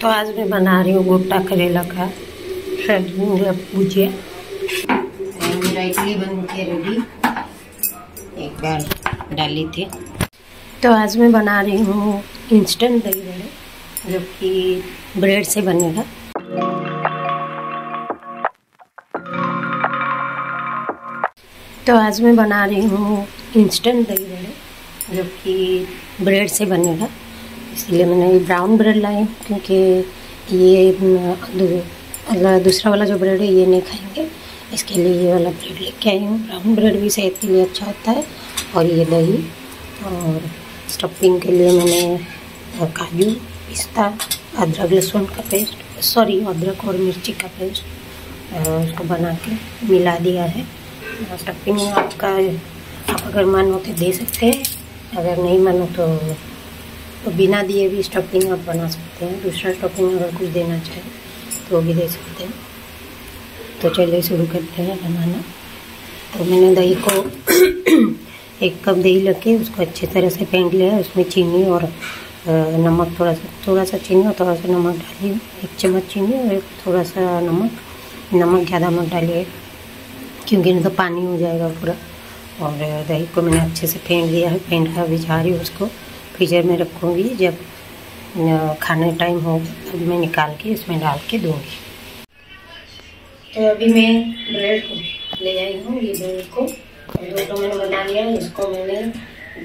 तो आज मैं बना रही हूँ गोटा करेला का। भुजिया मेरा इडली बन के रेडी एक बार डाली थी। तो आज मैं बना रही हूँ इंस्टेंट दही बड़े जो कि ब्रेड से बनेगा। तो आज मैं बना रही हूँ इंस्टेंट दही बड़े जो कि ब्रेड से बनेगा। इसलिए मैंने ये ब्राउन ब्रेड लाई क्योंकि ये दूसरा वाला जो ब्रेड है, ये नहीं खाएँगे। इसके लिए ये वाला ब्रेड लेके आई हूँ। ब्राउन ब्रेड भी सेहत के लिए अच्छा होता है, और ये दही, और स्टफिंग के लिए मैंने काजू, पिस्ता, अदरक, लहसुन का पेस्ट सॉरी अदरक और मिर्ची का पेस्ट उसको बना के मिला दिया है। स्टफिंग आपका, आप अगर मन हो तो दे सकते हैं, अगर नहीं मन हो तो तो बिना दिए भी स्टफिंग आप बना सकते हैं। दूसरा स्टफिंग अगर कुछ देना चाहें तो वो भी दे सकते हैं। तो चलिए शुरू करते हैं बनाना। तो मैंने दही को एक कप दही लगे उसको अच्छी तरह से फेंट लिया। उसमें चीनी और नमक थोड़ा सा थोड़ा सा चीनी और थोड़ा सा नमक डालिए एक चम्मच चीनी और एक थोड़ा सा नमक। नमक ज़्यादा मत डालिए, क्योंकि नहीं तो पानी हो जाएगा पूरा। और दही को मैंने अच्छे से फेंट दिया है। फेंट कर अभी जा रही उसको। फ्रीजर में रखूँगी, जब खाने टाइम होगा तब मैं निकाल के इसमें डाल के दूँगी। तो अभी मैं ब्रेड को ले आई हूँ, ये ब्रेड को। दूध तो मैंने बना लिया, इसको मैंने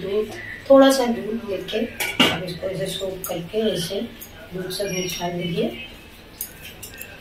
दूध, थोड़ा सा दूध लेके, अब इसको ऐसे सोप करके ऐसे दूध सब निकाल लीजिए।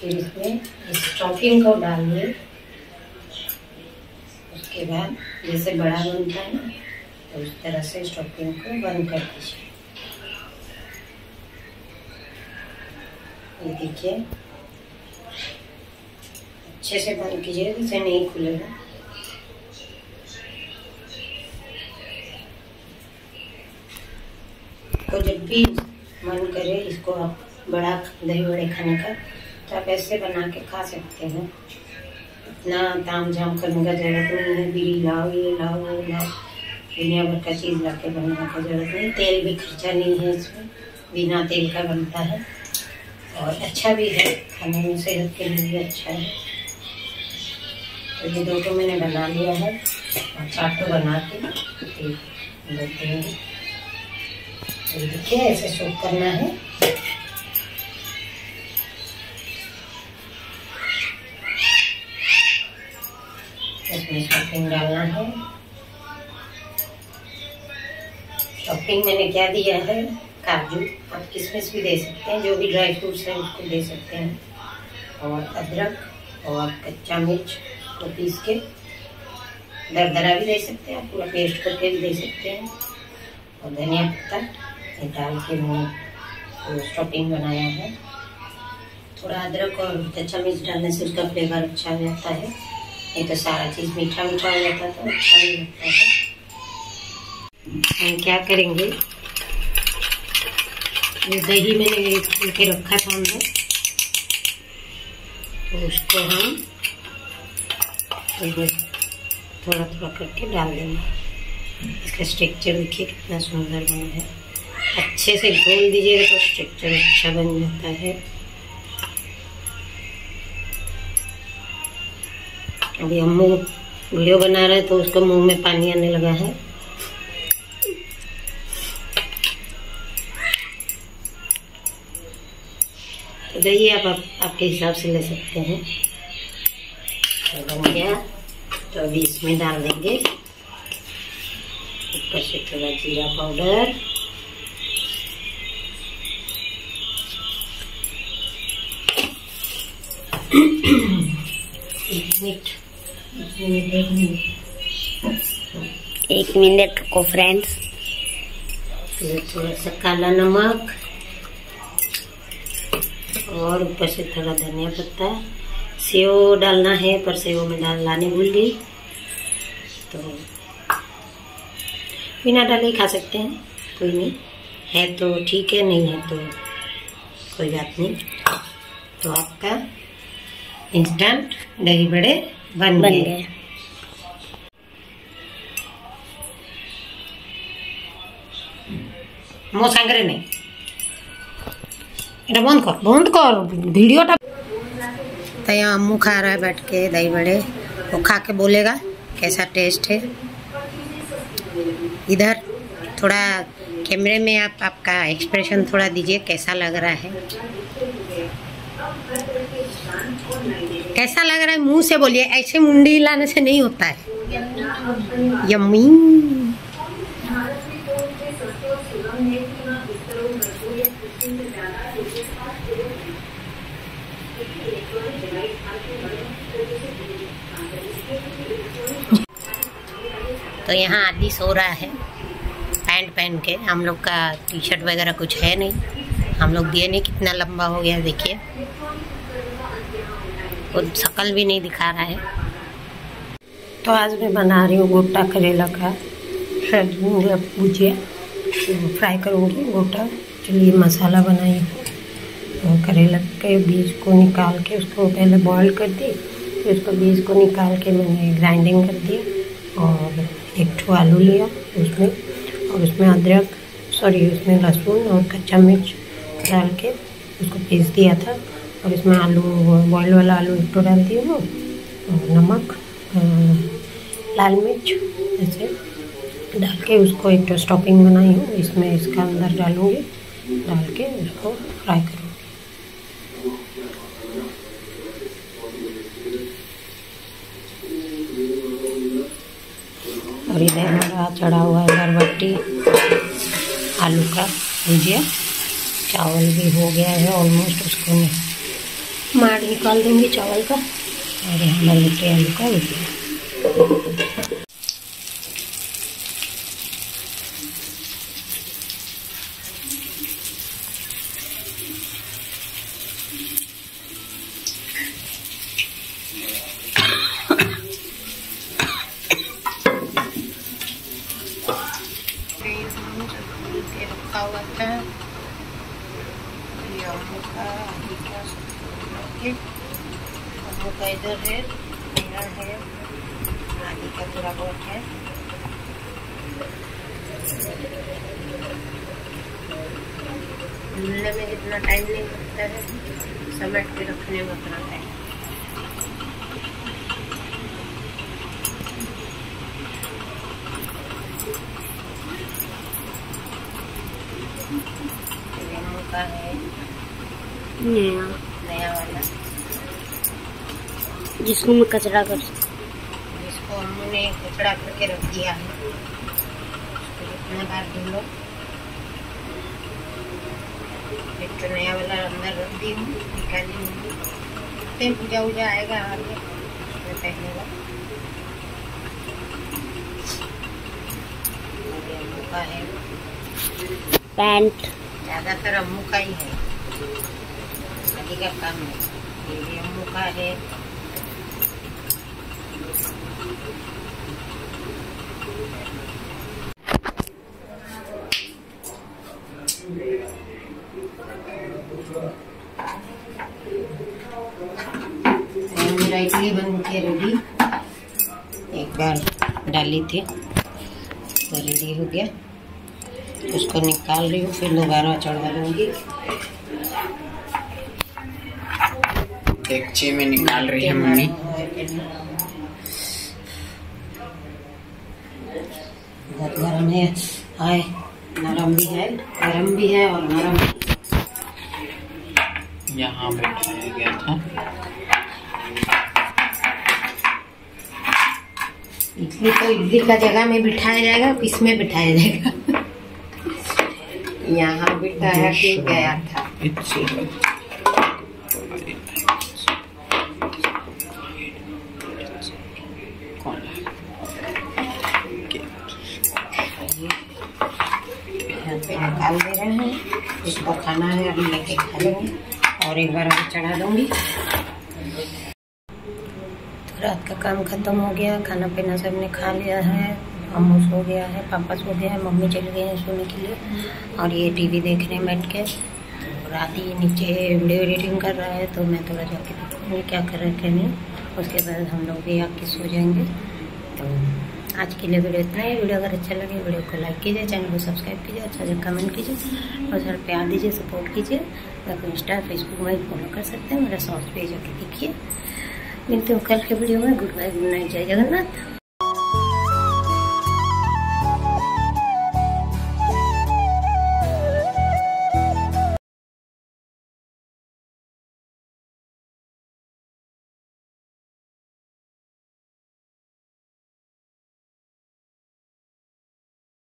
फिर इसमें इस स्टॉपिंग को डालिए। उसके बाद जैसे बड़ा बनता है ना तो इस तरह से स्टॉपिंग को बंद कर दीजिए। ये देखिए। अच्छे से बंद कीजिए जैसे नहीं खुलेगा। तो जब भी मन करे, इसको आप बड़ा दही बड़े खाने का तो आप ऐसे बना के खा सकते हैं। इतना ताम झाम करने का ज़रूरत नहीं है। बीड़ी लाओ, ये लाओ, वो लाओ। दुनिया भर का चीज़ ला के बनाने का ज़रूरत नहीं। तेल भी खर्चा नहीं है इसमें, बिना तेल का बनता है। और अच्छा भी है, खाने में सेहत के लिए भी अच्छा है। तो ये दो तो मैंने बना लिया है, और चार तो बना के देते हैं तो देखिए, ऐसे सूप करना है। इसमें स्टफिंग डालना है। स्टफिंग मैंने क्या दिया है? काजू। आप किशमिश भी दे सकते हैं, जो भी ड्राई फ्रूट्स हैं, उसको दे सकते हैं। और अदरक और कच्चा मिर्च को पीस के दरदरा भी दे सकते हैं पूरा पेस्ट करके भी दे सकते हैं। और धनिया पत्ता डाल के मैंने स्टफिंग बनाया है। थोड़ा अदरक और कच्चा मिर्च डालने से उसका फ्लेवर अच्छा हो जाता है। नहीं तो सारा चीज़ मीठा मीठा हो जाता तो अच्छा नहीं लगता है हम क्या करेंगे? ये दही मैंने खोल के रखा था हमने। तो उसको हम थोड़ा थोड़ा करके डाल देंगे। इसका स्ट्रक्चर देखिए कितना सुंदर बना है अच्छे से घोल दीजिएगा तो स्ट्रक्चर अच्छा बन जाता है। अभी हम मुँह वीडियो बना रहे हैं तो उसको मुँह में पानी आने लगा है। दही आप, आप आपके हिसाब से ले सकते हैं। तो बन गया। तो अभी इसमें डाल देंगे। ऊपर से थोड़ा जीरा पाउडर। एक मिनट। एक मिनट को फ्रेंड्स थोड़ा सा काला नमक। और ऊपर से थोड़ा धनिया पत्ता सेव डालना है पर सेव में डाल लाने भूल गई। तो बिना डाले खा सकते हैं कोई नहीं। है तो ठीक है नहीं है तो कोई बात नहीं। तो आपका इंस्टेंट दही बड़े बन, बन गए। मो में এটা বন্ধ কর বন্ধ কর ভিডিওটা तो यहाँ अम्मू खा रहा है बैठ के दही बड़े वो खा के बोलेगा कैसा टेस्ट है इधर थोड़ा कैमरे में आप आपका एक्सप्रेशन थोड़ा दीजिए कैसा लग रहा है कैसा लग रहा है मुंह से बोलिए ऐसे मुंडी हिलाने से नहीं होता है यम्मी तो यहाँ आदि सो रहा है। पैंट पहन के। हम लोग का टी शर्ट वगैरह कुछ है नहीं। हम लोग दिए नहीं कितना लंबा हो गया, देखिए। वो शकल भी नहीं दिखा रहा है। तो आज मैं बना रही हूँ गोटा करेला का भुजिया फ्राई करूँगी। गोटा। चलिए मसाला बनाई तो करेला के बीज को निकाल के उसको पहले बॉईल कर दी फिर उसको बीज को निकाल के मैंने ग्राइंडिंग कर दिया और एक ठो आलू लिया उसमें और उसमें अदरक सॉरी उसमें लहसुन और कच्चा मिर्च डाल के उसको पीस दिया था। और इसमें आलू बॉयल वाला आलू एक ठो डाल दिया और नमक लाल मिर्च ऐसे डाल के उसको एक तो स्टॉपिंग बनाई हूँ। इसमें इसका अंदर डालूँगी, डाल के उसको फ्राई करूँगी और चढ़ा हुआ है बरबट्टी आलू का भुजिया चावल भी हो गया है ऑलमोस्ट उसको मैं मार निकाल दूँगी चावल का। और यहाँ बरबट्टी आलू का भुजिया अम्मू का है। है थोड़ा बहुत है मिलने में इतना टाइम नहीं लगता है समेट के रखने में उतना टाइम नया नया वाला। जिसको मैं कचरा कर सकती जिसको हमने कचड़ा करके रख दिया है। जितना बार धो लो एक तो नया वाला अंदर रख दी हूँ निकाली हूँ। पूजा वूजा आएगा आगे पहनेगा का है। पैंट। ज़्यादातर अम्मू का ही है। ये भी अम्मू का है मेरा इडली बन के रेडी एक बार डाली थी तो रेडी हो गया। उसको निकाल रही हूँ, फिर दोबारा चढ़ा दूँगी। डेगची में निकाल रही है मम्मी बहुत गर्म है। हाय नरम भी है गर्म भी है और नरम। यहाँ बैठाया गया था। इडली तो इडली का जगह में बिठाया जाएगा इसमें बिठाया जाएगा। यहाँ बिठाया गया था। यहाँ पे निकाल दे रहे हैं। इसको खाना है अभी लेके खा लेंगे और एक बार अभी चढ़ा दूँगी। तो रात का काम खत्म हो गया, खाना पीना सबने खा लिया है। अम्मू सो गया है, पापा सो गया है, मम्मी चले गए हैं सोने के लिए। और ये टीवी देख रहे हैं बैठ के। तो ही नीचे वीडियो एडिटिंग कर रहा है तो मैं थोड़ा जाके देखूँगी क्या कर रहे हैं नहीं। उसके बाद हम लोग भी आके सो जाएँगे। तो आज के लिए वीडियो इतना ही। वीडियो अगर अच्छा लगे, वीडियो को लाइक कीजिए चैनल को सब्सक्राइब कीजिए अच्छा से कमेंट कीजिए, और सर प्यार दीजिए सपोर्ट कीजिए को इंस्टा फेसबुक में फॉलो कर सकते हैं। मेरा शॉर्ट्स पेज आके देखिए। मिलते हैं कल के वीडियो में। गुड बाय गुड नाइट जय जगन्नाथ।